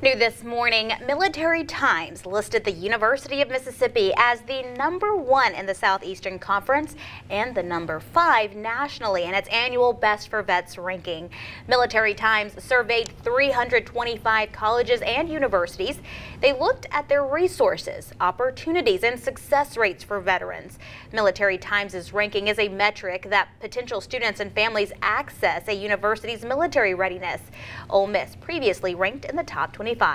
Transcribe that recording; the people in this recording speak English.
New this morning, Military Times listed the University of Mississippi as the number one in the Southeastern Conference and the number five nationally in its annual Best for Vets ranking. Military Times surveyed 325 colleges and universities. They looked at their resources, opportunities, and success rates for veterans. Military Times' ranking is a metric that potential students and families access a university's military readiness. Ole Miss previously ranked in the top 20 25.